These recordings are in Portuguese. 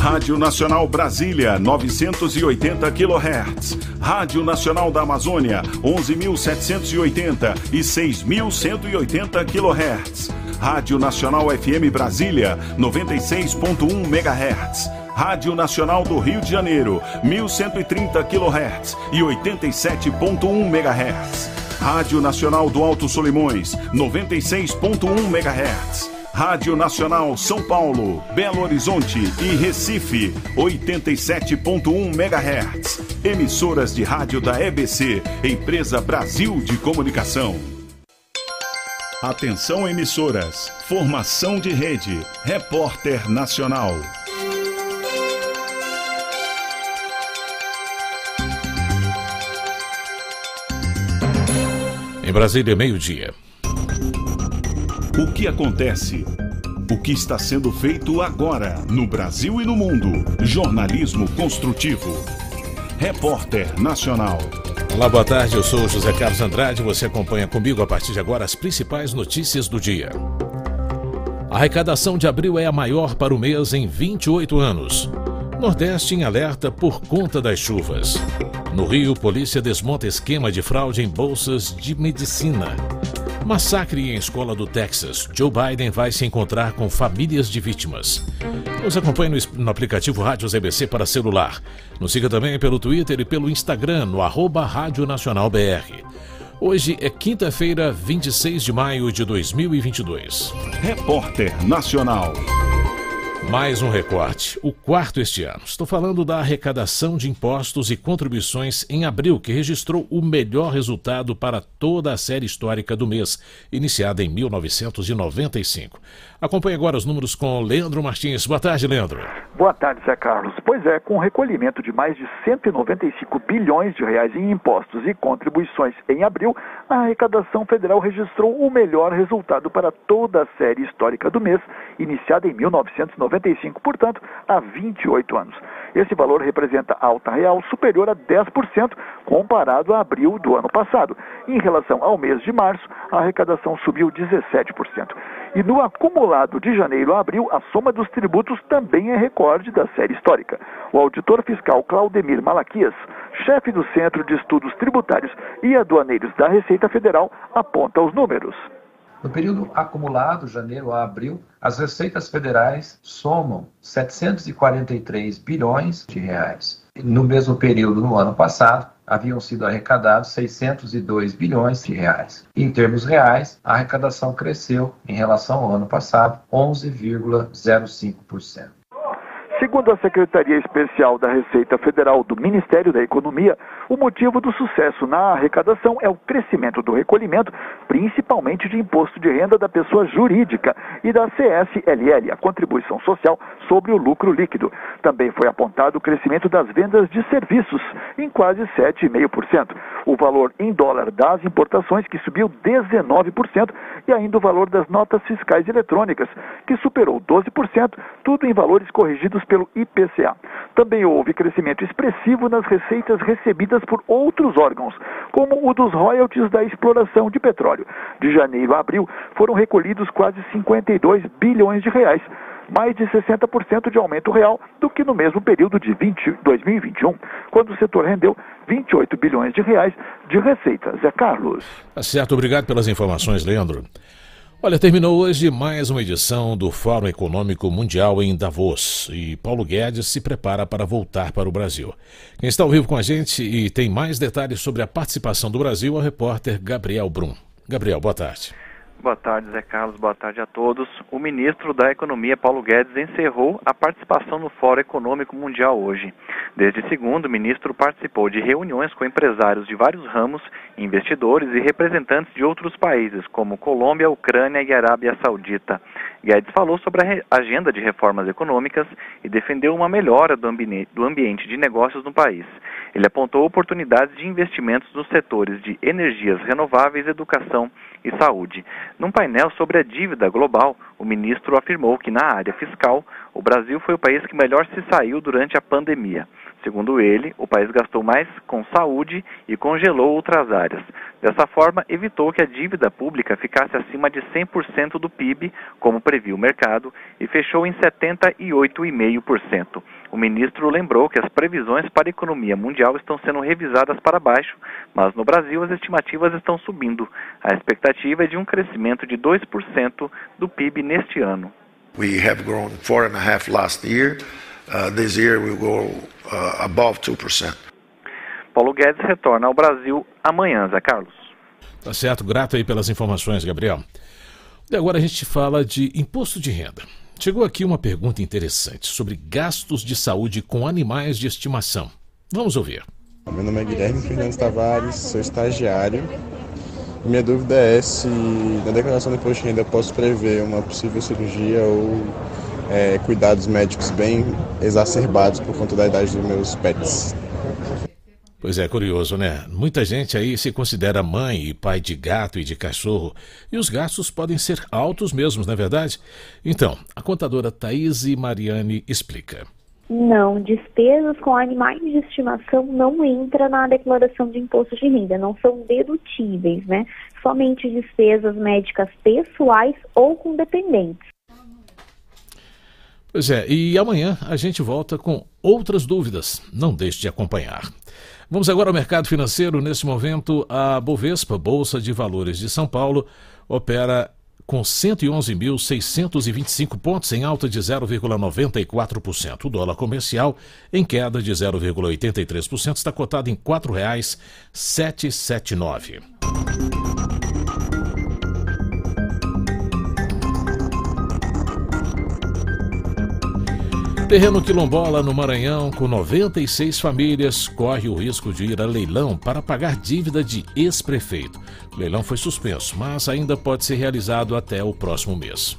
Rádio Nacional Brasília, 980 kHz. Rádio Nacional da Amazônia, 11.780 e 6.180 kHz. Rádio Nacional FM Brasília, 96.1 MHz. Rádio Nacional do Rio de Janeiro, 1130 kHz e 87.1 MHz. Rádio Nacional do Alto Solimões, 96.1 MHz. Rádio Nacional São Paulo, Belo Horizonte e Recife, 87.1 MHz. Emissoras de rádio da EBC, Empresa Brasil de Comunicação. Atenção emissoras, formação de rede, repórter nacional. Em Brasília, meio-dia. O que acontece? O que está sendo feito agora no Brasil e no mundo? Jornalismo construtivo. Repórter Nacional. Olá, boa tarde. Eu sou José Carlos Andrade. Você acompanha comigo a partir de agora as principais notícias do dia. A arrecadação de abril é a maior para o mês em 28 anos. Nordeste em alerta por conta das chuvas. No Rio, polícia desmonta esquema de fraude em bolsas de medicina. Massacre em escola do Texas. Joe Biden vai se encontrar com famílias de vítimas. Nos acompanhe no, no aplicativo Rádio ZBC para celular. Nos siga também pelo Twitter e pelo Instagram no arroba Rádio Nacional BR. Hoje é quinta-feira, 26 de maio de 2022. Repórter Nacional. Mais um recorte, o quarto este ano. Estou falando da arrecadação de impostos e contribuições em abril, que registrou o melhor resultado para toda a série histórica do mês, iniciada em 1995. Acompanhe agora os números com Leandro Martins. Boa tarde, Leandro. Boa tarde, Zé Carlos. Pois é, com o recolhimento de mais de 195 bilhões de reais em impostos e contribuições em abril, a arrecadação federal registrou o melhor resultado para toda a série histórica do mês, iniciada em 1995, portanto, há 28 anos. Esse valor representa alta real superior a 10% comparado a abril do ano passado. Em relação ao mês de março, a arrecadação subiu 17%. E no acumulado de janeiro a abril, a soma dos tributos também é recorde da série histórica. O auditor fiscal Claudemir Malaquias, chefe do Centro de Estudos Tributários e Aduaneiros da Receita Federal, aponta os números. No período acumulado, janeiro a abril, as receitas federais somam 743 bilhões de reais. No mesmo período no ano passado, haviam sido arrecadados 602 bilhões de reais. Em termos reais, a arrecadação cresceu em relação ao ano passado 11,05%. Segundo a Secretaria Especial da Receita Federal do Ministério da Economia, o motivo do sucesso na arrecadação é o crescimento do recolhimento, principalmente de imposto de renda da pessoa jurídica e da CSLL, a contribuição social sobre o lucro líquido. Também foi apontado o crescimento das vendas de serviços, em quase 7,5%. O valor em dólar das importações, que subiu 19%, e ainda o valor das notas fiscais eletrônicas, que superou 12%, tudo em valores corrigidos pelo IPCA. Também houve crescimento expressivo nas receitas recebidas por outros órgãos, como o dos royalties da exploração de petróleo. De janeiro a abril foram recolhidos quase 52 bilhões de reais, mais de 60% de aumento real do que no mesmo período de 20, 2021, quando o setor rendeu 28 bilhões de reais de receita. Zé Carlos. Tá certo, obrigado pelas informações, Leandro. Olha, terminou hoje mais uma edição do Fórum Econômico Mundial em Davos e Paulo Guedes se prepara para voltar para o Brasil. Quem está ao vivo com a gente e tem mais detalhes sobre a participação do Brasil é o repórter Gabriel Brum. Gabriel, boa tarde. Boa tarde, Zé Carlos. Boa tarde a todos. O ministro da Economia, Paulo Guedes, encerrou a participação no Fórum Econômico Mundial hoje. Desde segundo, o ministro participou de reuniões com empresários de vários ramos, investidores e representantes de outros países, como Colômbia, Ucrânia e Arábia Saudita. Guedes falou sobre a agenda de reformas econômicas e defendeu uma melhora do, ambi do ambiente de negócios no país. Ele apontou oportunidades de investimentos nos setores de energias renováveis, educação e saúde. Num painel sobre a dívida global, o ministro afirmou que na área fiscal, o Brasil foi o país que melhor se saiu durante a pandemia. Segundo ele, o país gastou mais com saúde e congelou outras áreas. Dessa forma, evitou que a dívida pública ficasse acima de 100% do PIB, como previu o mercado, e fechou em 78,5%. O ministro lembrou que as previsões para a economia mundial estão sendo revisadas para baixo, mas no Brasil as estimativas estão subindo. A expectativa é de um crescimento de 2% do PIB neste ano. We have grown four and a half last year. Uh, this year we'll go uh, above 2%. Paulo Guedes retorna ao Brasil amanhã, Zé Carlos. Tá certo, grato aí pelas informações, Gabriel. E agora a gente fala de imposto de renda. Chegou aqui uma pergunta interessante sobre gastos de saúde com animais de estimação. Vamos ouvir. Meu nome é Guilherme Fernandes Tavares, sou estagiário. Minha dúvida é se na declaração de imposto de renda eu posso prever uma possível cirurgia ou é, cuidados médicos bem exacerbados por conta da idade dos meus pets. Pois é, curioso, né? Muita gente aí se considera mãe e pai de gato e de cachorro, e os gastos podem ser altos mesmo, não é verdade? Então, a contadora Thaís Mariani explica. Não, despesas com animais de estimação não entra na declaração de imposto de renda, não são dedutíveis, né? Somente despesas médicas pessoais ou com dependentes. Pois é, e amanhã a gente volta com outras dúvidas. Não deixe de acompanhar. Vamos agora ao mercado financeiro. Nesse momento, a Bovespa, Bolsa de Valores de São Paulo, opera com 111.625 pontos em alta de 0,94%. O dólar comercial, em queda de 0,83%, está cotado em R$ 4,779. Terreno quilombola no Maranhão, com 96 famílias, corre o risco de ir a leilão para pagar dívida de ex-prefeito. O leilão foi suspenso, mas ainda pode ser realizado até o próximo mês.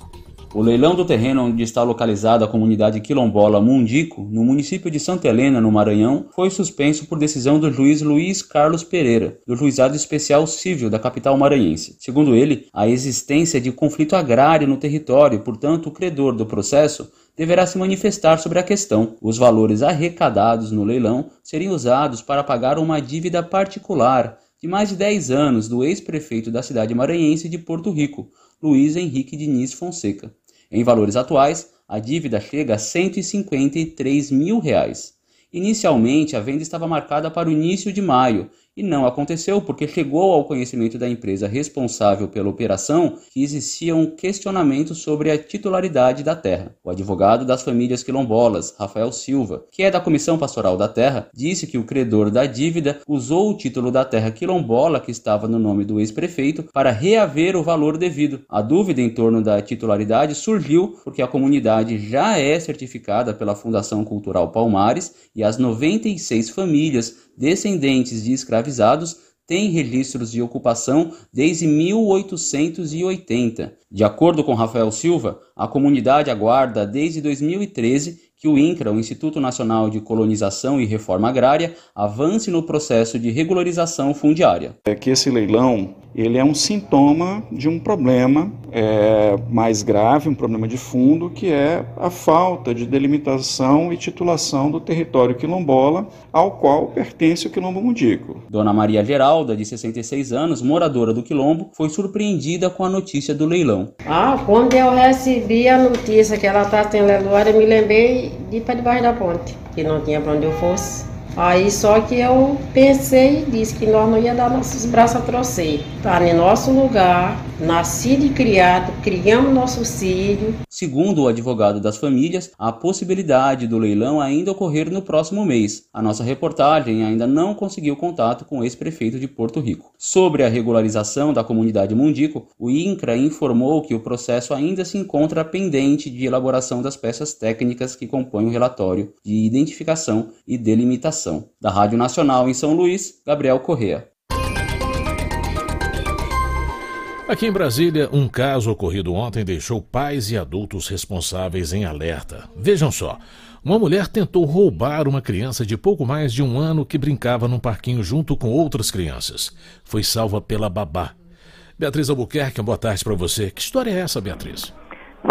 O leilão do terreno onde está localizada a comunidade quilombola Mundico, no município de Santa Helena, no Maranhão, foi suspenso por decisão do juiz Luiz Carlos Pereira, do Juizado Especial Civil da capital maranhense. Segundo ele, a existência de conflito agrário no território, portanto, o credor do processo deverá se manifestar sobre a questão. Os valores arrecadados no leilão seriam usados para pagar uma dívida particular de mais de 10 anos do ex-prefeito da cidade maranhense de Porto Rico, Luiz Henrique Diniz Fonseca. Em valores atuais, a dívida chega a 153 mil reais. Inicialmente, a venda estava marcada para o início de maio e não aconteceu porque chegou ao conhecimento da empresa responsável pela operação que existiam questionamentos sobre a titularidade da terra. O advogado das famílias quilombolas, Rafael Silva, que é da Comissão Pastoral da Terra, disse que o credor da dívida usou o título da terra quilombola que estava no nome do ex-prefeito para reaver o valor devido. A dúvida em torno da titularidade surgiu porque a comunidade já é certificada pela Fundação Cultural Palmares e as 96 famílias descendentes de escravizados têm registros de ocupação desde 1880. De acordo com Rafael Silva, a comunidade aguarda desde 2013 que o INCRA, o Instituto Nacional de Colonização e Reforma Agrária, avance no processo de regularização fundiária. É que esse leilão ele é um sintoma de um problema é, mais grave, um problema de fundo, que é a falta de delimitação e titulação do território quilombola ao qual pertence o quilombo mundico. Dona Maria Geralda, de 66 anos, moradora do quilombo, foi surpreendida com a notícia do leilão. Ah, quando eu recebi a notícia que ela está tendo leilão, eu me lembrei de para debaixo da ponte, que não tinha para onde eu fosse. Aí só que eu pensei e disse que nós não ia dar nossos braços a torcer. Tá em nosso lugar, nascido e criado, criamos nossos filhos. Segundo o advogado das famílias, a possibilidade do leilão ainda ocorrer no próximo mês. A nossa reportagem ainda não conseguiu contato com o ex-prefeito de Porto Rico. Sobre a regularização da comunidade Mundico, o INCRA informou que o processo ainda se encontra pendente de elaboração das peças técnicas que compõem o relatório de identificação e delimitação. Da Rádio Nacional em São Luís, Gabriel Correa. Aqui em Brasília, um caso ocorrido ontem deixou pais e adultos responsáveis em alerta. Vejam só. Uma mulher tentou roubar uma criança de pouco mais de um ano que brincava num parquinho junto com outras crianças. Foi salva pela babá. Beatriz Albuquerque, boa tarde para você. Que história é essa, Beatriz?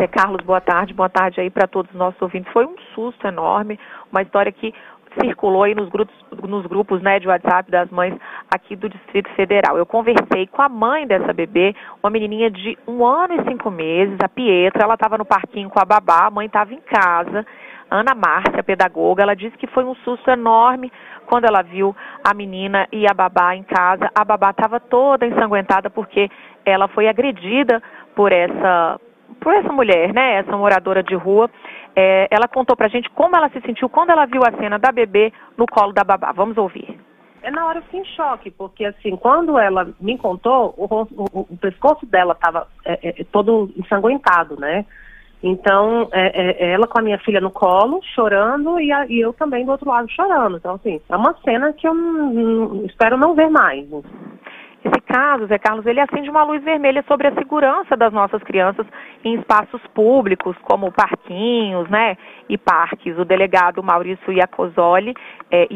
Zé Carlos, boa tarde. Boa tarde aí para todos os nossos ouvintes. Foi um susto enorme, uma história que circulou aí nos grupos, nos grupos né, de WhatsApp das mães aqui do Distrito Federal. Eu conversei com a mãe dessa bebê, uma menininha de um ano e cinco meses, a Pietra, ela estava no parquinho com a babá, a mãe estava em casa. Ana Márcia, pedagoga, ela disse que foi um susto enorme quando ela viu a menina e a babá em casa. A babá estava toda ensanguentada porque ela foi agredida por essa por essa mulher, né, essa moradora de rua, é, ela contou pra gente como ela se sentiu quando ela viu a cena da bebê no colo da babá. Vamos ouvir. É na hora eu fiquei em choque, porque assim, quando ela me contou, o, o, o pescoço dela estava é, é, todo ensanguentado, né? Então, é, é, ela com a minha filha no colo, chorando, e, a, e, eu também do outro lado chorando. Então, assim, é uma cena que eu espero não ver mais. Esse caso, Zé Carlos, ele acende uma luz vermelha sobre a segurança das nossas crianças em espaços públicos, como parquinhos, né, e parques. O delegado Maurício Iacozoli é,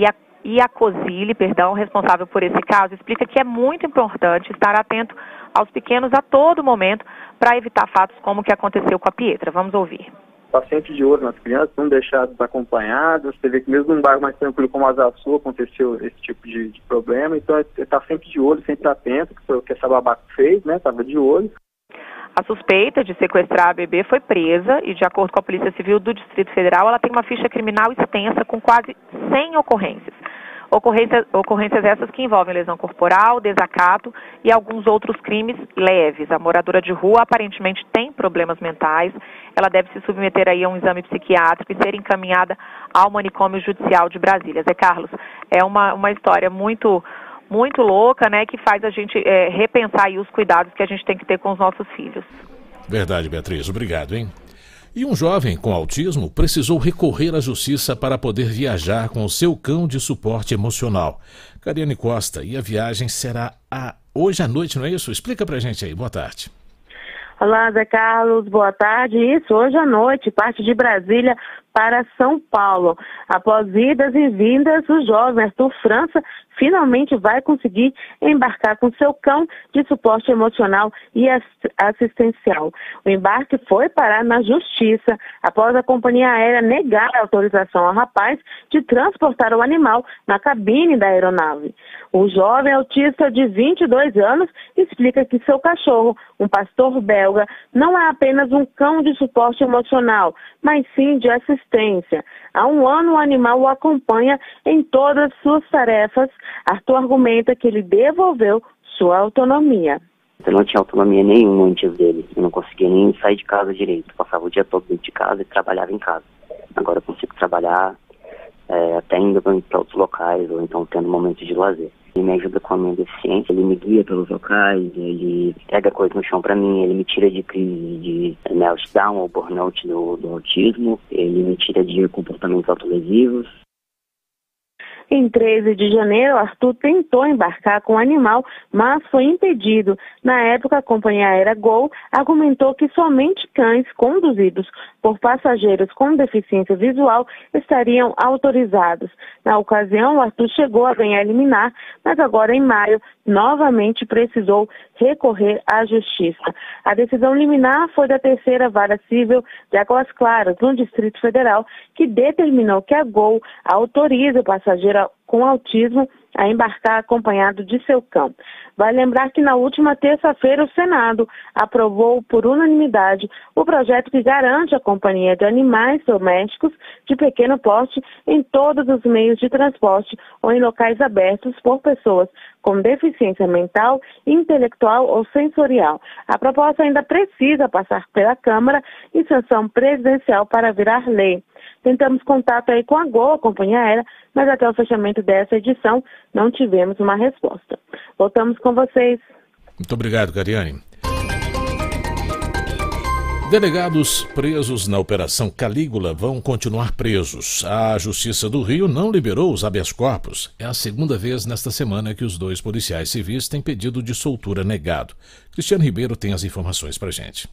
Iacozili, perdão, responsável por esse caso, explica que é muito importante estar atento aos pequenos a todo momento para evitar fatos como o que aconteceu com a Pietra. Vamos ouvir está sempre de olho nas crianças, não deixar desacompanhadas. Você vê que mesmo num bairro mais tranquilo como Azul aconteceu esse tipo de, de problema. Então, está sempre de olho, sempre atento, que foi o que essa babá fez, né? Estava de olho. A suspeita de sequestrar a bebê foi presa e, de acordo com a Polícia Civil do Distrito Federal, ela tem uma ficha criminal extensa com quase 100 ocorrências. Ocorrências, ocorrências essas que envolvem lesão corporal, desacato e alguns outros crimes leves. A moradora de rua aparentemente tem problemas mentais. Ela deve se submeter aí a um exame psiquiátrico e ser encaminhada ao manicômio judicial de Brasília. Zé Carlos, é uma, uma história muito muito louca, né, que faz a gente é, repensar os cuidados que a gente tem que ter com os nossos filhos. Verdade, Beatriz. Obrigado, hein? E um jovem com autismo precisou recorrer à justiça para poder viajar com o seu cão de suporte emocional. Cariane Costa, e a viagem será a... hoje à noite, não é isso? Explica pra gente aí. Boa tarde. Olá, Zé Carlos, boa tarde. Isso, hoje à noite, parte de Brasília para São Paulo. Após idas e vindas, o jovem Arthur França finalmente vai conseguir embarcar com seu cão de suporte emocional e assistencial. O embarque foi parar na justiça após a companhia aérea negar a autorização ao rapaz de transportar o animal na cabine da aeronave. O jovem autista de 22 anos explica que seu cachorro, um pastor belga, não é apenas um cão de suporte emocional, mas sim de assistência. Há um ano o animal o acompanha em todas suas tarefas. Arthur argumenta que ele devolveu sua autonomia. Eu não tinha autonomia nenhuma antes dele. Eu não conseguia nem sair de casa direito. Passava o dia todo dentro de casa e trabalhava em casa. Agora eu consigo trabalhar é, até indo para outros locais ou então tendo momentos de lazer. Ele me ajuda com a minha deficiência, ele me guia pelos locais, ele pega coisas no chão para mim, ele me tira de crise de meltdown ou burnout do, do autismo, ele me tira de comportamentos autolesivos, em 13 de janeiro, Arthur tentou embarcar com o animal, mas foi impedido. Na época, a companhia aérea Gol argumentou que somente cães conduzidos por passageiros com deficiência visual estariam autorizados. Na ocasião, Arthur chegou a ganhar liminar, mas agora em maio novamente precisou recorrer à justiça. A decisão liminar foi da terceira vara civil de Águas Claras, no Distrito Federal, que determinou que a Gol autorize o passageiro com autismo a embarcar acompanhado de seu cão. Vai lembrar que na última terça-feira o Senado aprovou por unanimidade o projeto que garante a companhia de animais domésticos de pequeno porte em todos os meios de transporte ou em locais abertos por pessoas com deficiência mental, intelectual ou sensorial. A proposta ainda precisa passar pela Câmara e sanção presidencial para virar lei. Tentamos contato aí com a Gol, a companhia aérea, mas até o fechamento dessa edição não tivemos uma resposta. Voltamos com vocês. Muito obrigado, Cariane. Delegados presos na Operação Calígula vão continuar presos. A Justiça do Rio não liberou os habeas corpus. É a segunda vez nesta semana que os dois policiais civis têm pedido de soltura negado. Cristiano Ribeiro tem as informações para gente.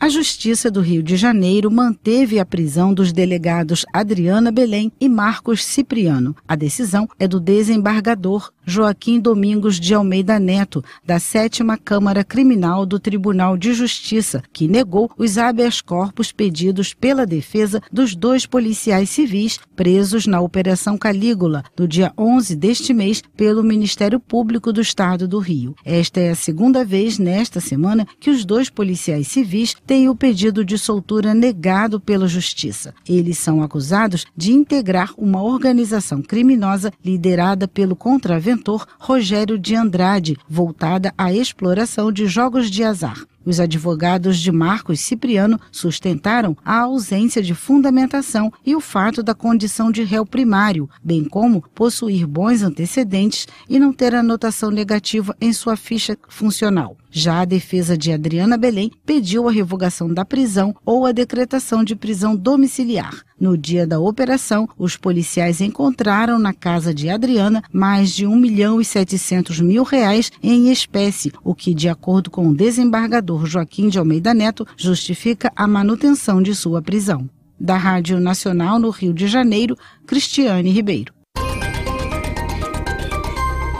A Justiça do Rio de Janeiro manteve a prisão dos delegados Adriana Belém e Marcos Cipriano. A decisão é do desembargador Joaquim Domingos de Almeida Neto, da Sétima Câmara Criminal do Tribunal de Justiça, que negou os habeas corpus pedidos pela defesa dos dois policiais civis presos na Operação Calígula, no dia 11 deste mês, pelo Ministério Público do Estado do Rio. Esta é a segunda vez nesta semana que os dois policiais civis têm o pedido de soltura negado pela Justiça. Eles são acusados de integrar uma organização criminosa liderada pelo contraventor Rogério de Andrade, voltada à exploração de jogos de azar. Os advogados de Marcos Cipriano sustentaram a ausência de fundamentação e o fato da condição de réu primário, bem como possuir bons antecedentes e não ter anotação negativa em sua ficha funcional. Já a defesa de Adriana Belém pediu a revogação da prisão ou a decretação de prisão domiciliar. No dia da operação, os policiais encontraram na casa de Adriana mais de 1 milhão e 700 mil reais em espécie, o que, de acordo com o desembargador Joaquim de Almeida Neto, justifica a manutenção de sua prisão. Da Rádio Nacional no Rio de Janeiro, Cristiane Ribeiro.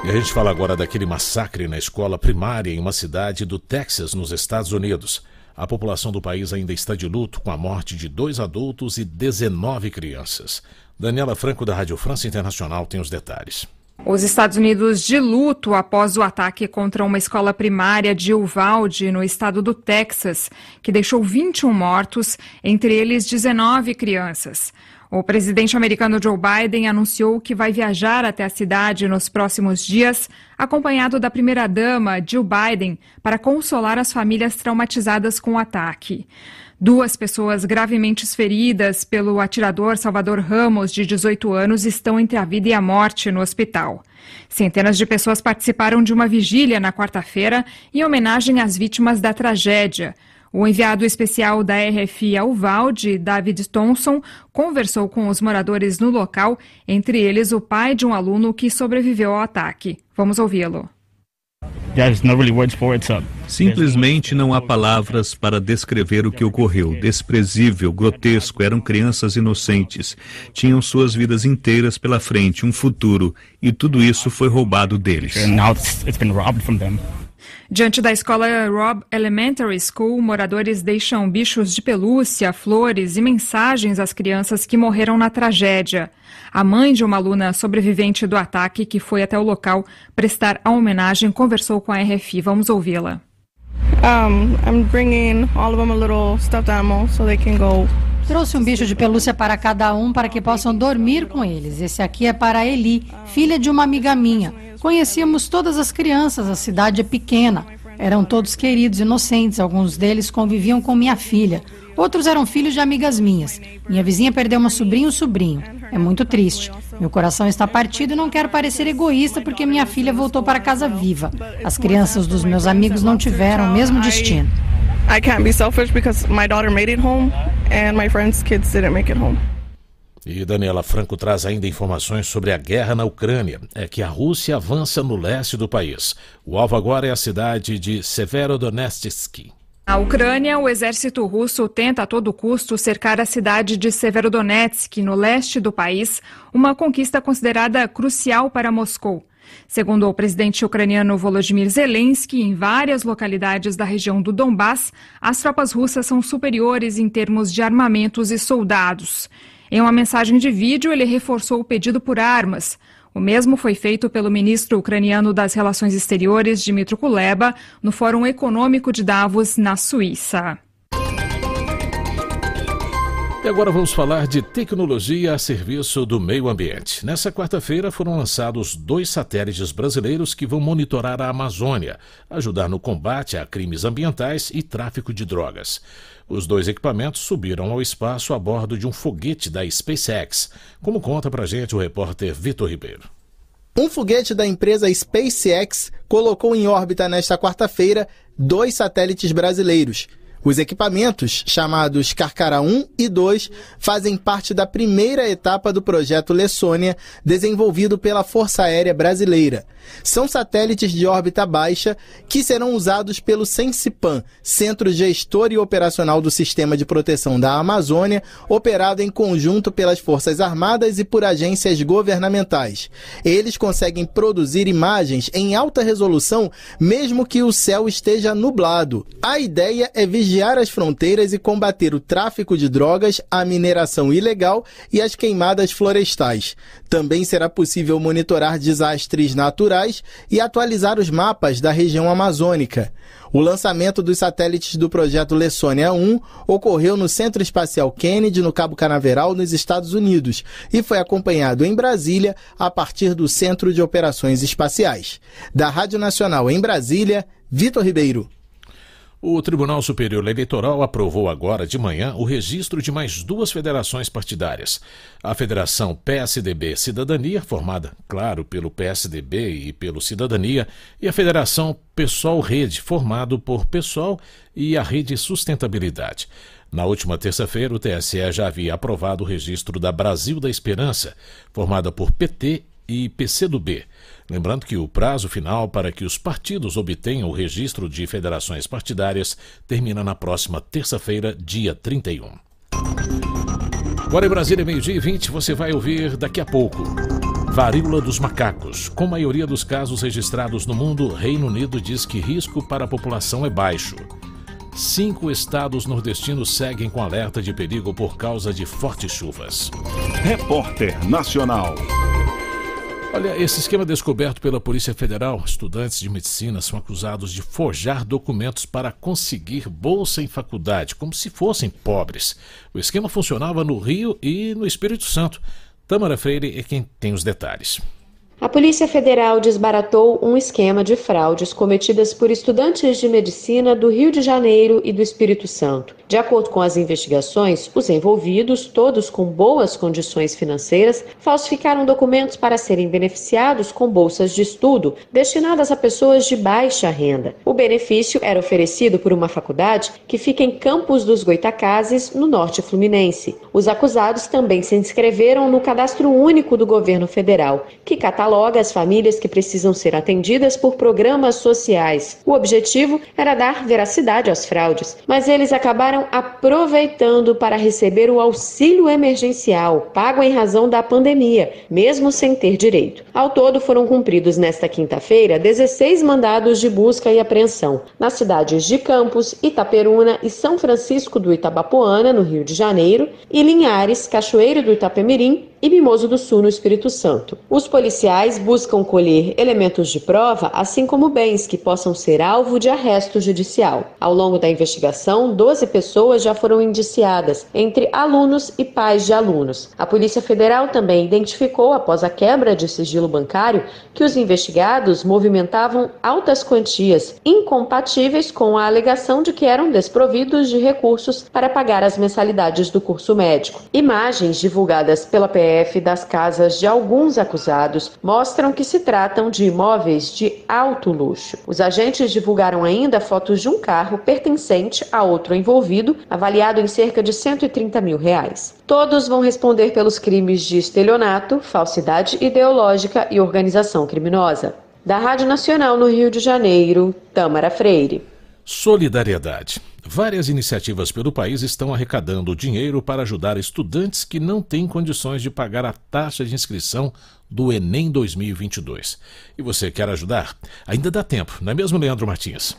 E a gente fala agora daquele massacre na escola primária em uma cidade do Texas, nos Estados Unidos. A população do país ainda está de luto com a morte de dois adultos e 19 crianças. Daniela Franco, da Rádio França Internacional, tem os detalhes. Os Estados Unidos de luto após o ataque contra uma escola primária de Uvalde, no estado do Texas, que deixou 21 mortos, entre eles 19 crianças. O presidente americano Joe Biden anunciou que vai viajar até a cidade nos próximos dias, acompanhado da primeira-dama Jill Biden, para consolar as famílias traumatizadas com o ataque. Duas pessoas gravemente feridas pelo atirador Salvador Ramos, de 18 anos, estão entre a vida e a morte no hospital. Centenas de pessoas participaram de uma vigília na quarta-feira em homenagem às vítimas da tragédia. O enviado especial da RFI ao Valde, David Thompson, conversou com os moradores no local, entre eles o pai de um aluno que sobreviveu ao ataque. Vamos ouvi-lo. Simplesmente não há palavras para descrever o que ocorreu. Desprezível, grotesco, eram crianças inocentes. Tinham suas vidas inteiras pela frente, um futuro, e tudo isso foi roubado deles. Diante da escola Robb Elementary School, moradores deixam bichos de pelúcia, flores e mensagens às crianças que morreram na tragédia. A mãe de uma aluna sobrevivente do ataque, que foi até o local prestar a homenagem, conversou com a RFI. Vamos ouvi-la. Um, I'm bringing all of them a little stuffed animal so they can go Trouxe um bicho de pelúcia para cada um para que possam dormir com eles. Esse aqui é para Eli, filha de uma amiga minha. Conhecíamos todas as crianças, a cidade é pequena. Eram todos queridos, inocentes, alguns deles conviviam com minha filha. Outros eram filhos de amigas minhas. Minha vizinha perdeu uma sobrinha e um sobrinho. É muito triste. Meu coração está partido e não quero parecer egoísta porque minha filha voltou para casa viva. As crianças dos meus amigos não tiveram o mesmo destino. I can't be selfish because my daughter made it home and my friends' kids didn't make it home. E Daniela Franco traz ainda informações sobre a guerra na Ucrânia. É que a Rússia avança no leste do país. O alvo agora é a cidade de Severodonetsk. Na Ucrânia, o exército russo tenta a todo custo cercar a cidade de Severodonetsk, no leste do país, uma conquista considerada crucial para Moscou. Segundo o presidente ucraniano Volodymyr Zelensky, em várias localidades da região do Donbass, as tropas russas são superiores em termos de armamentos e soldados. Em uma mensagem de vídeo, ele reforçou o pedido por armas. O mesmo foi feito pelo ministro ucraniano das Relações Exteriores, Dmitry Kuleba, no Fórum Econômico de Davos, na Suíça. E agora vamos falar de tecnologia a serviço do meio ambiente. Nessa quarta-feira foram lançados dois satélites brasileiros que vão monitorar a Amazônia, ajudar no combate a crimes ambientais e tráfico de drogas. Os dois equipamentos subiram ao espaço a bordo de um foguete da SpaceX, como conta pra gente o repórter Vitor Ribeiro. Um foguete da empresa SpaceX colocou em órbita nesta quarta-feira dois satélites brasileiros. Os equipamentos, chamados Carcara 1 e 2, fazem parte da primeira etapa do projeto Lessônia, desenvolvido pela Força Aérea Brasileira. São satélites de órbita baixa que serão usados pelo Sensipan, Centro Gestor e Operacional do Sistema de Proteção da Amazônia, operado em conjunto pelas Forças Armadas e por agências governamentais. Eles conseguem produzir imagens em alta resolução, mesmo que o céu esteja nublado. A ideia é vigiar vigiar as fronteiras e combater o tráfico de drogas, a mineração ilegal e as queimadas florestais. Também será possível monitorar desastres naturais e atualizar os mapas da região amazônica. O lançamento dos satélites do projeto Lessônia 1 ocorreu no Centro Espacial Kennedy, no Cabo Canaveral, nos Estados Unidos, e foi acompanhado em Brasília a partir do Centro de Operações Espaciais. Da Rádio Nacional em Brasília, Vitor Ribeiro. O Tribunal Superior Eleitoral aprovou agora de manhã o registro de mais duas federações partidárias. A Federação PSDB Cidadania, formada, claro, pelo PSDB e pelo Cidadania, e a Federação Pessoal Rede, formado por Pessoal e a Rede Sustentabilidade. Na última terça-feira, o TSE já havia aprovado o registro da Brasil da Esperança, formada por PT e PCdoB. Lembrando que o prazo final para que os partidos obtenham o registro de federações partidárias termina na próxima terça-feira, dia 31. Agora em Brasília, meio-dia e 20, você vai ouvir daqui a pouco. Varíola dos macacos. Com a maioria dos casos registrados no mundo, Reino Unido diz que risco para a população é baixo. Cinco estados nordestinos seguem com alerta de perigo por causa de fortes chuvas. Repórter Nacional. Olha, esse esquema descoberto pela Polícia Federal, estudantes de medicina são acusados de forjar documentos para conseguir bolsa em faculdade, como se fossem pobres. O esquema funcionava no Rio e no Espírito Santo. Tamara Freire é quem tem os detalhes. A Polícia Federal desbaratou um esquema de fraudes cometidas por estudantes de medicina do Rio de Janeiro e do Espírito Santo. De acordo com as investigações, os envolvidos, todos com boas condições financeiras, falsificaram documentos para serem beneficiados com bolsas de estudo destinadas a pessoas de baixa renda. O benefício era oferecido por uma faculdade que fica em Campos dos Goitacazes, no norte fluminense. Os acusados também se inscreveram no Cadastro Único do governo federal, que cataloga as famílias que precisam ser atendidas por programas sociais. O objetivo era dar veracidade às fraudes, mas eles acabaram aproveitando para receber o auxílio emergencial pago em razão da pandemia, mesmo sem ter direito. Ao todo, foram cumpridos nesta quinta-feira 16 mandados de busca e apreensão nas cidades de Campos, Itaperuna e São Francisco do Itabapoana, no Rio de Janeiro, e Linhares, Cachoeiro do Itapemirim e Mimoso do Sul, no Espírito Santo. Os policiais buscam colher elementos de prova, assim como bens que possam ser alvo de arresto judicial. Ao longo da investigação, 12 pessoas já foram indiciadas, entre alunos e pais de alunos. A Polícia Federal também identificou, após a quebra de sigilo bancário, que os investigados movimentavam altas quantias, incompatíveis com a alegação de que eram desprovidos de recursos para pagar as mensalidades do curso médico. Imagens divulgadas pela PF CPF das casas de alguns acusados mostram que se tratam de imóveis de alto luxo. Os agentes divulgaram ainda fotos de um carro pertencente a outro envolvido, avaliado em cerca de 130 mil reais. Todos vão responder pelos crimes de estelionato, falsidade ideológica e organização criminosa. Da Rádio Nacional no Rio de Janeiro, Tamara Freire. Solidariedade. Várias iniciativas pelo país estão arrecadando dinheiro para ajudar estudantes que não têm condições de pagar a taxa de inscrição do Enem 2022. E você quer ajudar? Ainda dá tempo, não é mesmo, Leandro Martins?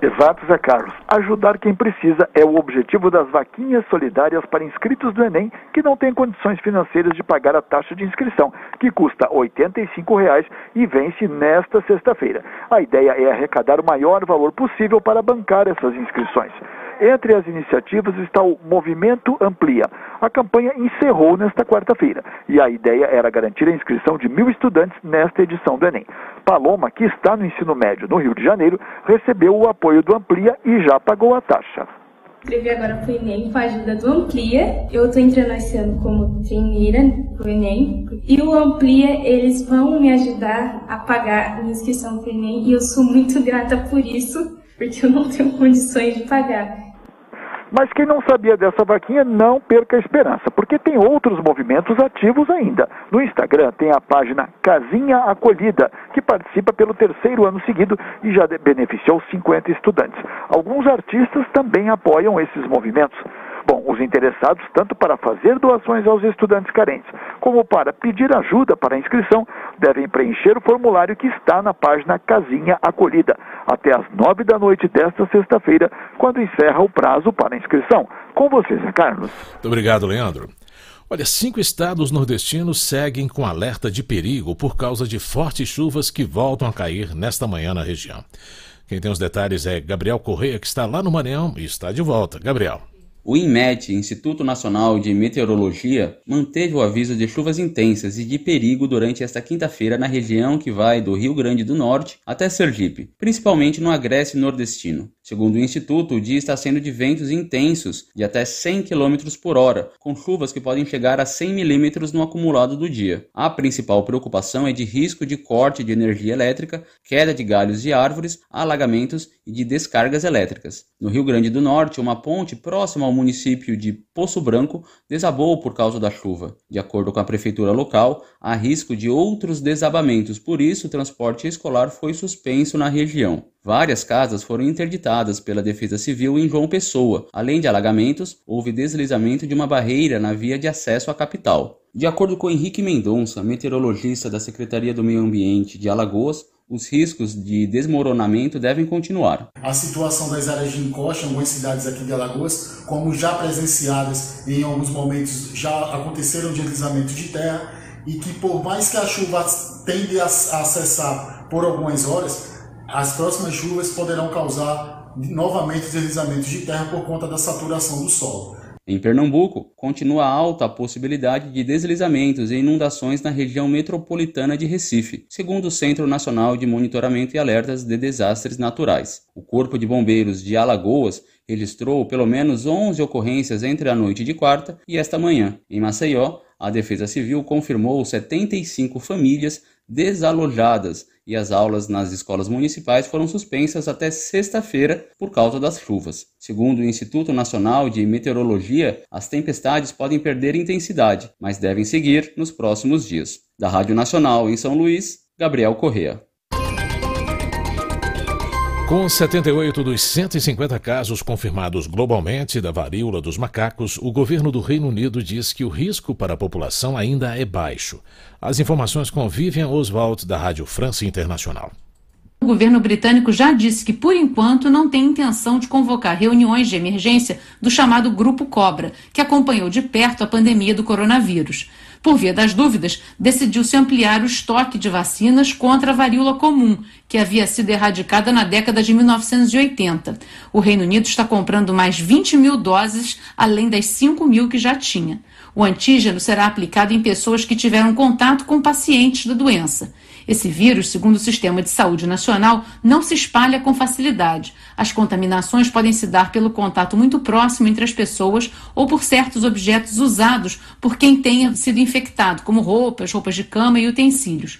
Exato, Zé Carlos. Ajudar quem precisa é o objetivo das vaquinhas solidárias para inscritos do Enem que não têm condições financeiras de pagar a taxa de inscrição, que custa R$ 85,00 e vence nesta sexta-feira. A ideia é arrecadar o maior valor possível para bancar essas inscrições. Entre as iniciativas está o Movimento Amplia. A campanha encerrou nesta quarta-feira e a ideia era garantir a inscrição de mil estudantes nesta edição do Enem. Paloma, que está no ensino médio no Rio de Janeiro, recebeu o apoio do Amplia e já pagou a taxa. Escrevi agora para o Enem com a ajuda do Amplia. Eu estou entrando esse ano como treineira para o Enem. E o Amplia, eles vão me ajudar a pagar a inscrição para o Enem e eu sou muito grata por isso, porque eu não tenho condições de pagar. Mas quem não sabia dessa vaquinha, não perca a esperança, porque tem outros movimentos ativos ainda. No Instagram tem a página Casinha Acolhida, que participa pelo terceiro ano seguido e já beneficiou 50 estudantes. Alguns artistas também apoiam esses movimentos. Bom, os interessados, tanto para fazer doações aos estudantes carentes, como para pedir ajuda para a inscrição, devem preencher o formulário que está na página Casinha Acolhida, até às nove da noite desta sexta-feira, quando encerra o prazo para inscrição. Com vocês, Carlos. Muito obrigado, Leandro. Olha, cinco estados nordestinos seguem com alerta de perigo por causa de fortes chuvas que voltam a cair nesta manhã na região. Quem tem os detalhes é Gabriel Correia, que está lá no Maranhão e está de volta. Gabriel. O INMET, Instituto Nacional de Meteorologia, manteve o aviso de chuvas intensas e de perigo durante esta quinta-feira na região que vai do Rio Grande do Norte até Sergipe, principalmente no agreste nordestino. Segundo o Instituto, o dia está sendo de ventos intensos de até 100 km por hora, com chuvas que podem chegar a 100 milímetros no acumulado do dia. A principal preocupação é de risco de corte de energia elétrica, queda de galhos de árvores, alagamentos e de descargas elétricas. No Rio Grande do Norte, uma ponte próxima ao município de Poço Branco desabou por causa da chuva. De acordo com a prefeitura local, há risco de outros desabamentos, por isso o transporte escolar foi suspenso na região. Várias casas foram interditadas pela Defesa Civil em João Pessoa. Além de alagamentos, houve deslizamento de uma barreira na via de acesso à capital. De acordo com Henrique Mendonça, meteorologista da Secretaria do Meio Ambiente de Alagoas, os riscos de desmoronamento devem continuar. A situação das áreas de encosta em algumas cidades aqui de Alagoas, como já presenciadas em alguns momentos, já aconteceram deslizamentos de terra e que por mais que a chuva tende a acessar por algumas horas, as próximas chuvas poderão causar novamente deslizamentos de terra por conta da saturação do solo. Em Pernambuco, continua alta a possibilidade de deslizamentos e inundações na região metropolitana de Recife, segundo o Centro Nacional de Monitoramento e Alertas de Desastres Naturais. O Corpo de Bombeiros de Alagoas registrou pelo menos 11 ocorrências entre a noite de quarta e esta manhã. Em Maceió, a Defesa Civil confirmou 75 famílias desalojadas e as aulas nas escolas municipais foram suspensas até sexta-feira por causa das chuvas. Segundo o Instituto Nacional de Meteorologia, as tempestades podem perder intensidade, mas devem seguir nos próximos dias. Da Rádio Nacional em São Luís, Gabriel Correa. Com 78 dos 150 casos confirmados globalmente da varíola dos macacos, o governo do Reino Unido diz que o risco para a população ainda é baixo. As informações com Vivian Oswald, da Rádio França Internacional. O governo britânico já disse que, por enquanto, não tem intenção de convocar reuniões de emergência do chamado Grupo Cobra, que acompanhou de perto a pandemia do coronavírus. Por via das dúvidas, decidiu-se ampliar o estoque de vacinas contra a varíola comum, que havia sido erradicada na década de 1980. O Reino Unido está comprando mais 20 mil doses, além das 5 mil que já tinha. O antígeno será aplicado em pessoas que tiveram contato com pacientes da doença. Esse vírus, segundo o Sistema de Saúde Nacional, não se espalha com facilidade. As contaminações podem se dar pelo contato muito próximo entre as pessoas ou por certos objetos usados por quem tenha sido infectado, como roupas, roupas de cama e utensílios.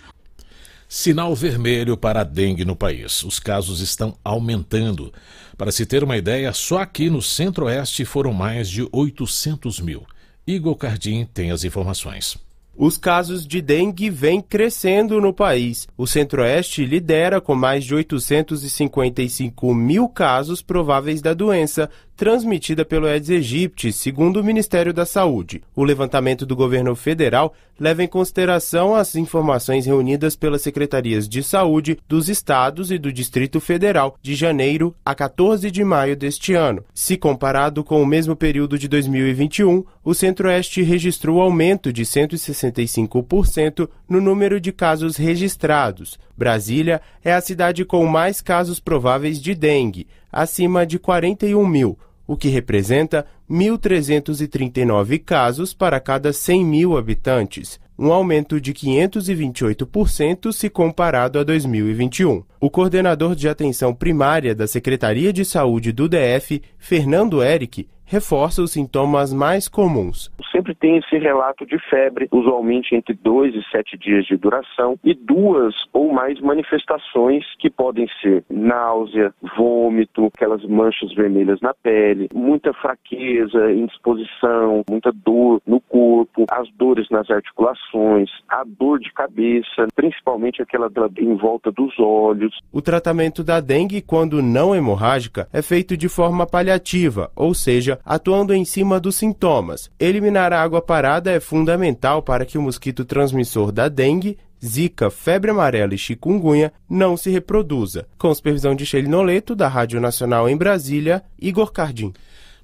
Sinal vermelho para a dengue no país. Os casos estão aumentando. Para se ter uma ideia, só aqui no Centro-Oeste foram mais de 800 mil. Igor Cardim tem as informações. Os casos de dengue vêm crescendo no país. O Centro-Oeste lidera com mais de 855 mil casos prováveis da doença, transmitida pelo Aedes aegypti, segundo o Ministério da Saúde. O levantamento do governo federal leva em consideração as informações reunidas pelas secretarias de saúde dos estados e do Distrito Federal de janeiro a 14 de maio deste ano. Se comparado com o mesmo período de 2021, o Centro-Oeste registrou aumento de 165% no número de casos registrados. Brasília é a cidade com mais casos prováveis de dengue, acima de 41 mil, o que representa 1.339 casos para cada 100 mil habitantes, um aumento de 528% se comparado a 2021. O coordenador de atenção primária da Secretaria de Saúde do DF, Fernando Eric, reforça os sintomas mais comuns. Sempre tem esse relato de febre, usualmente entre dois e sete dias de duração, e duas ou mais manifestações que podem ser náusea, vômito, aquelas manchas vermelhas na pele, muita fraqueza, indisposição, muita dor no corpo, as dores nas articulações, a dor de cabeça, principalmente aquela em volta dos olhos. O tratamento da dengue, quando não hemorrágica, é feito de forma paliativa, ou seja, atuando em cima dos sintomas. Eliminar a água parada é fundamental para que o mosquito transmissor da dengue Zika, febre amarela e chikungunya não se reproduza. Com supervisão de Sheila Noleto, da Rádio Nacional em Brasília, Igor Cardim.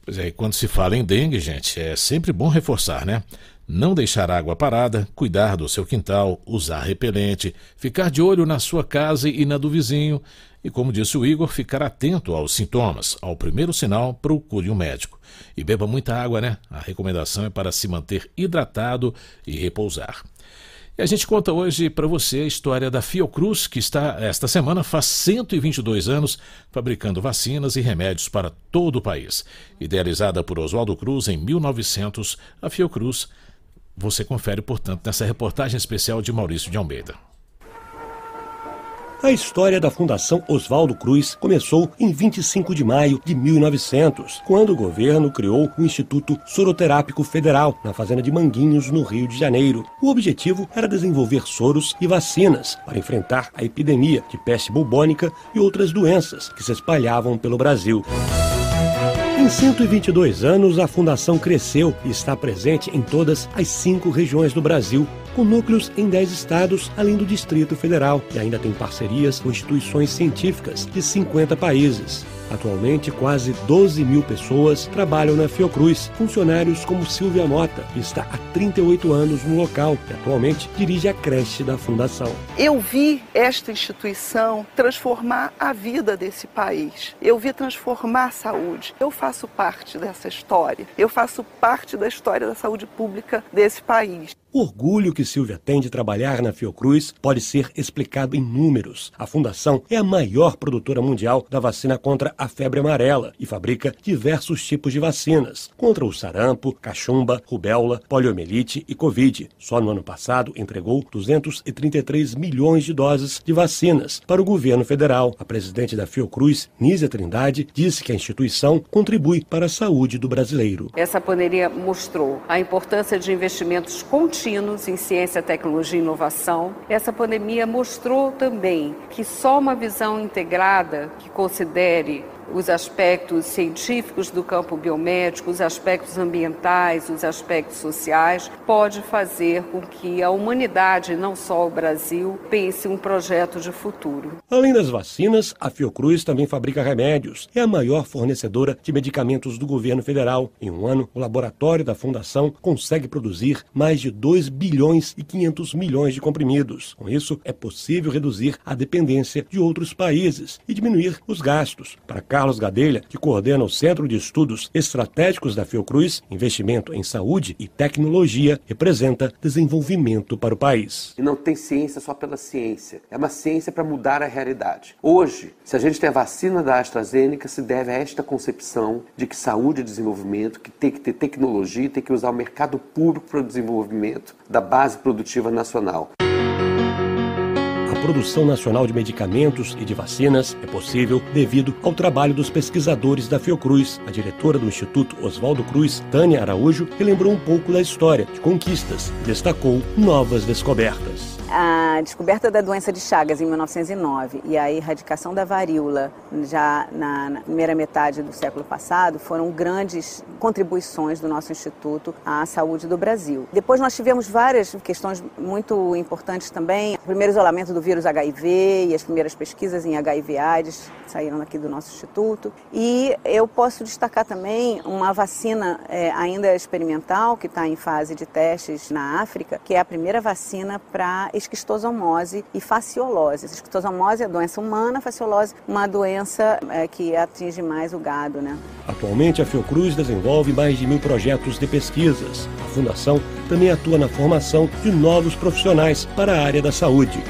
Pois é, quando se fala em dengue, gente, é sempre bom reforçar, né? Não deixar água parada, cuidar do seu quintal, usar repelente, ficar de olho na sua casa e na do vizinho. E como disse o Igor, ficar atento aos sintomas. Ao primeiro sinal, procure um médico. E beba muita água, né? A recomendação é para se manter hidratado e repousar. E a gente conta hoje para você a história da Fiocruz, que está esta semana faz 122 anos fabricando vacinas e remédios para todo o país. Idealizada por Oswaldo Cruz em 1900, a Fiocruz você confere, portanto, nessa reportagem especial de Maurício de Almeida. A história da Fundação Oswaldo Cruz começou em 25 de maio de 1900, quando o governo criou o Instituto Soroterápico Federal, na fazenda de Manguinhos, no Rio de Janeiro. O objetivo era desenvolver soros e vacinas para enfrentar a epidemia de peste bubônica e outras doenças que se espalhavam pelo Brasil. Em 122 anos, a Fundação cresceu e está presente em todas as cinco regiões do Brasil, com núcleos em 10 estados, além do Distrito Federal, e ainda tem parcerias com instituições científicas de 50 países. Atualmente, quase 12 mil pessoas trabalham na Fiocruz. Funcionários como Silvia Mota, que está há 38 anos no local e atualmente dirige a creche da Fundação. Eu vi esta instituição transformar a vida desse país. Eu vi transformar a saúde. Eu faço parte dessa história. Eu faço parte da história da saúde pública desse país. O orgulho que Silvia tem de trabalhar na Fiocruz pode ser explicado em números. A fundação é a maior produtora mundial da vacina contra a febre amarela e fabrica diversos tipos de vacinas contra o sarampo, cachumba, rubéola, poliomielite e covid. Só no ano passado entregou 233 milhões de doses de vacinas para o governo federal. A presidente da Fiocruz, Nízia Trindade, disse que a instituição contribui para a saúde do brasileiro. Essa pandemia mostrou a importância de investimentos contínuos em ciência, tecnologia e inovação. Essa pandemia mostrou também que só uma visão integrada que considere os aspectos científicos do campo biomédico, os aspectos ambientais, os aspectos sociais, pode fazer com que a humanidade, não só o Brasil, pense um projeto de futuro. Além das vacinas, a Fiocruz também fabrica remédios. É a maior fornecedora de medicamentos do governo federal. Em um ano, o laboratório da Fundação consegue produzir mais de 2 bilhões e 500 milhões de comprimidos. Com isso, é possível reduzir a dependência de outros países e diminuir os gastos. Para Carlos Gadelha, que coordena o Centro de Estudos Estratégicos da Fiocruz, investimento em saúde e tecnologia representa desenvolvimento para o país. E não tem ciência só pela ciência, é uma ciência para mudar a realidade. Hoje, se a gente tem a vacina da AstraZeneca, se deve a esta concepção de que saúde e desenvolvimento, que tem que ter tecnologia, tem que usar o mercado público para o desenvolvimento da base produtiva nacional produção nacional de medicamentos e de vacinas é possível devido ao trabalho dos pesquisadores da Fiocruz. A diretora do Instituto Oswaldo Cruz, Tânia Araújo, relembrou um pouco da história de conquistas e destacou novas descobertas a descoberta da doença de Chagas em 1909 e a erradicação da varíola já na, primeira metade do século passado foram grandes contribuições do nosso instituto à saúde do Brasil. Depois nós tivemos várias questões muito importantes também, o primeiro isolamento do vírus HIV e as primeiras pesquisas em HIV/AIDS saíram aqui do nosso instituto e eu posso destacar também uma vacina é, ainda experimental que está em fase de testes na África, que é a primeira vacina para esquistosomose e faciolose. Esquistosomose é doença humana, faciolose uma doença é, que atinge mais o gado, né? Atualmente a Fiocruz desenvolve mais de mil projetos de pesquisas. A fundação também atua na formação de novos profissionais para a área da saúde.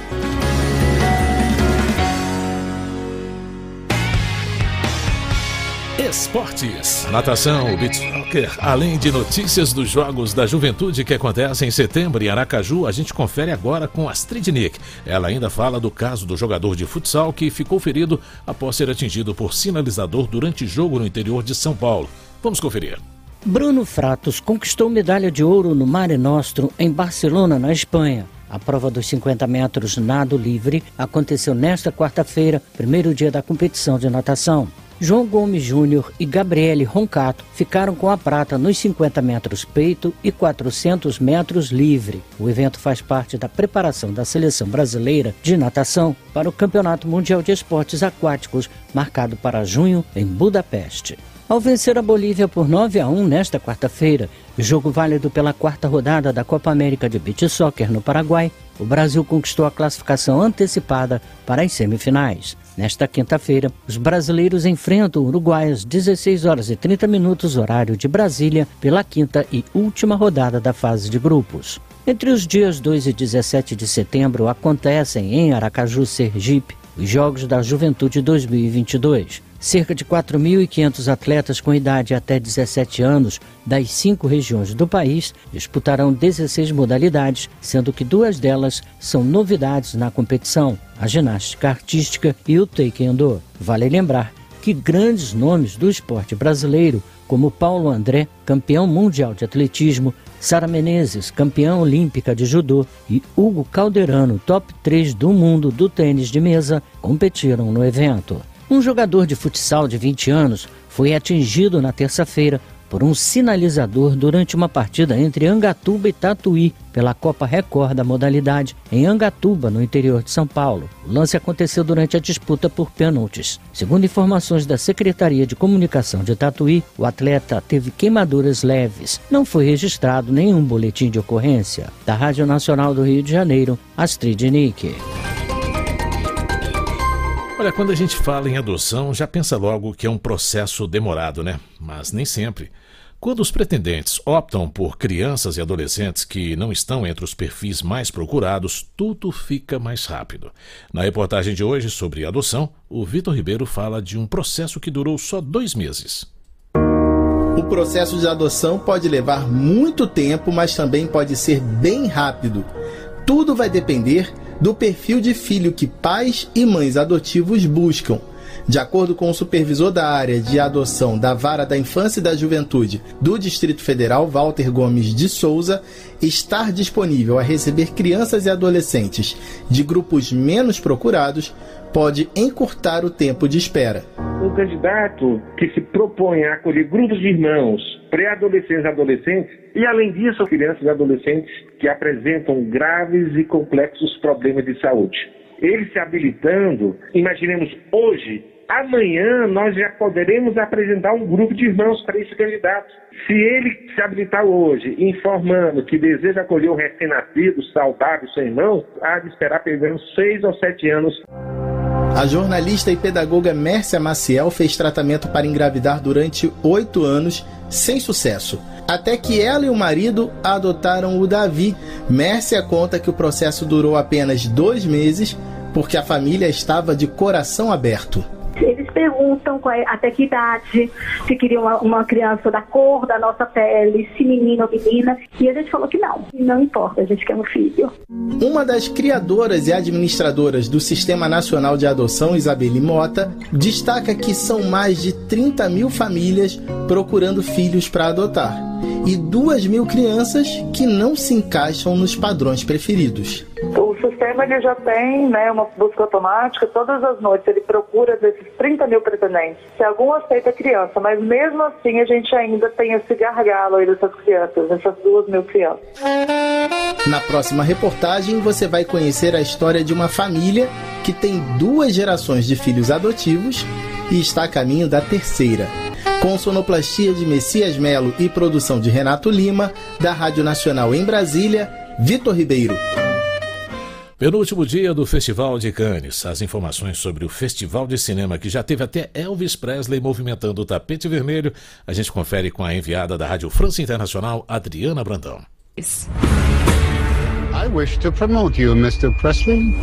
Esportes. Natação, beach soccer. Além de notícias dos Jogos da Juventude que acontecem em setembro em Aracaju, a gente confere agora com Astrid Nick. Ela ainda fala do caso do jogador de futsal que ficou ferido após ser atingido por sinalizador durante jogo no interior de São Paulo. Vamos conferir. Bruno Fratos conquistou medalha de ouro no Mare Nostrum em Barcelona, na Espanha. A prova dos 50 metros nado livre aconteceu nesta quarta-feira, primeiro dia da competição de natação. João Gomes Júnior e Gabriele Roncato ficaram com a prata nos 50 metros peito e 400 metros livre. O evento faz parte da preparação da seleção brasileira de natação para o Campeonato Mundial de Esportes Aquáticos, marcado para junho em Budapeste. Ao vencer a Bolívia por 9 a 1 nesta quarta-feira, jogo válido pela quarta rodada da Copa América de Beach Soccer no Paraguai, o Brasil conquistou a classificação antecipada para as semifinais. Nesta quinta-feira, os brasileiros enfrentam o Uruguai às 16 horas e 30 minutos, horário de Brasília, pela quinta e última rodada da fase de grupos. Entre os dias 2 e 17 de setembro acontecem em Aracaju, Sergipe, os Jogos da Juventude 2022. Cerca de 4.500 atletas com idade até 17 anos das cinco regiões do país disputarão 16 modalidades, sendo que duas delas são novidades na competição: a ginástica artística e o taekwondo. Vale lembrar que grandes nomes do esporte brasileiro, como Paulo André, campeão mundial de atletismo, Sara Menezes, campeã olímpica de judô, e Hugo Calderano, top 3 do mundo do tênis de mesa, competiram no evento. Um jogador de futsal de 20 anos foi atingido na terça-feira por um sinalizador durante uma partida entre Angatuba e Tatuí pela Copa Record da modalidade em Angatuba, no interior de São Paulo. O lance aconteceu durante a disputa por pênaltis. Segundo informações da Secretaria de Comunicação de Tatuí, o atleta teve queimaduras leves. Não foi registrado nenhum boletim de ocorrência. Da Rádio Nacional do Rio de Janeiro, Astrid Nick. Olha, quando a gente fala em adoção, já pensa logo que é um processo demorado, né? Mas nem sempre. Quando os pretendentes optam por crianças e adolescentes que não estão entre os perfis mais procurados, tudo fica mais rápido. Na reportagem de hoje sobre adoção, o Vitor Ribeiro fala de um processo que durou só dois meses. O processo de adoção pode levar muito tempo, mas também pode ser bem rápido. Tudo vai depender do perfil de filho que pais e mães adotivos buscam. De acordo com o supervisor da área de adoção da Vara da Infância e da Juventude do Distrito Federal, Walter Gomes de Souza, estar disponível a receber crianças e adolescentes de grupos menos procurados pode encurtar o tempo de espera. Um candidato que se propõe a acolher grupos de irmãos, pré-adolescentes e adolescentes, e além disso, crianças e adolescentes que apresentam graves e complexos problemas de saúde. Ele se habilitando, imaginemos hoje, amanhã nós já poderemos apresentar um grupo de irmãos para esse candidato. Se ele se habilitar hoje, informando que deseja acolher um recém-nascido, saudável, sem irmão, há de esperar pelo menos seis ou sete anos. A jornalista e pedagoga Mércia Maciel fez tratamento para engravidar durante oito anos, sem sucesso. Até que ela e o marido adotaram o Davi. Mércia conta que o processo durou apenas dois meses porque a família estava de coração aberto. Perguntam é, até que idade, se queriam uma, uma, criança da cor da nossa pele, se menino ou menina. E a gente falou que não, não importa, a gente quer um filho. Uma das criadoras e administradoras do Sistema Nacional de Adoção, Isabelle Mota, destaca que são mais de 30 mil famílias procurando filhos para adotar e 2 mil crianças que não se encaixam nos padrões preferidos. Sistema ele já tem né, uma busca automática, todas as noites ele procura desses 30 mil pretendentes. Se algum aceita a criança, mas mesmo assim a gente ainda tem esse gargalo aí dessas crianças, essas 2 mil crianças. Na próxima reportagem você vai conhecer a história de uma família que tem duas gerações de filhos adotivos e está a caminho da terceira com sonoplastia de Messias Melo e produção de Renato Lima, da Rádio Nacional em Brasília, Vitor Ribeiro. Penúltimo dia do Festival de Cannes. As informações sobre o Festival de Cinema, que já teve até Elvis Presley movimentando o tapete vermelho, a gente confere com a enviada da Rádio França Internacional, Adriana Brandão. I wish to promote you, Mr. Presley.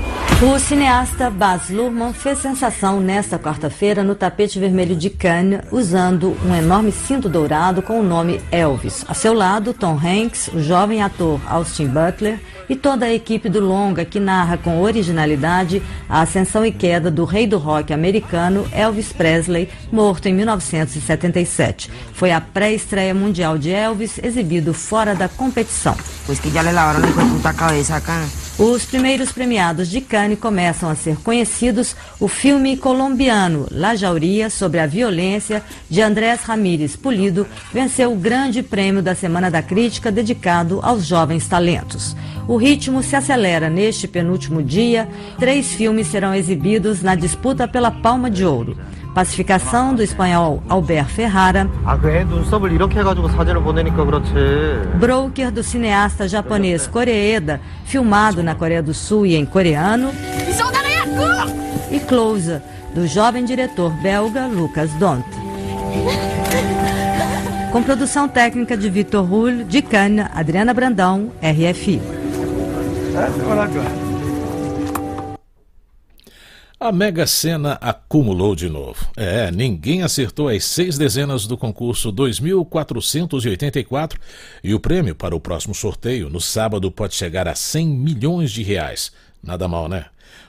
O cineasta Baz Luhrmann fez sensação nesta quarta-feira no tapete vermelho de Cannes, usando um enorme cinto dourado com o nome Elvis. A seu lado, Tom Hanks, o jovem ator Austin Butler e toda a equipe do longa que narra com originalidade a ascensão e queda do rei do rock americano Elvis Presley, morto em 1977. Foi a pré-estreia mundial de Elvis, exibido fora da competição. Pois que já le lavaram a cabeça acá. Os primeiros premiados de Cannes começam a ser conhecidos o filme colombiano La Jauria sobre a violência de Andrés Ramírez Pulido venceu o grande prêmio da Semana da Crítica dedicado aos jovens talentos. O ritmo se acelera neste penúltimo dia. Três filmes serão exibidos na disputa pela Palma de Ouro. Pacificação do espanhol Albert Ferrara. Broker do cineasta japonês Koreeda, filmado na Coreia do Sul e em coreano. E Closer, do jovem diretor belga Lucas Dont. Com produção técnica de Vitor Rull, de Cannes, Adriana Brandão, RFI. A Mega Sena acumulou de novo. É, ninguém acertou as seis dezenas do concurso 2484 e o prêmio para o próximo sorteio no sábado pode chegar a 100 milhões de reais. Nada mal, né?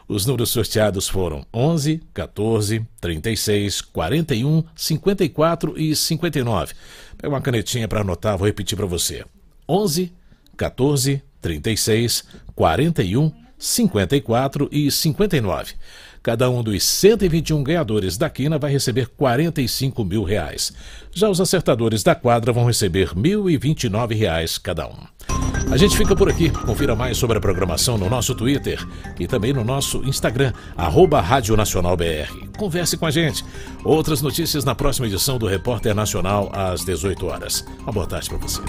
Os números sorteados foram 11, 14, 36, 41, 54 e 59. Pega uma canetinha para anotar, vou repetir para você. 11, 14, 36, 41, 54 e 59. Cada um dos 121 ganhadores da quina vai receber 45 mil reais. Já os acertadores da quadra vão receber 1.029 reais cada um. A gente fica por aqui. Confira mais sobre a programação no nosso Twitter e também no nosso Instagram, arroba Rádio Nacional BR. Converse com a gente. Outras notícias na próxima edição do Repórter Nacional às 18 horas. Uma boa tarde para você.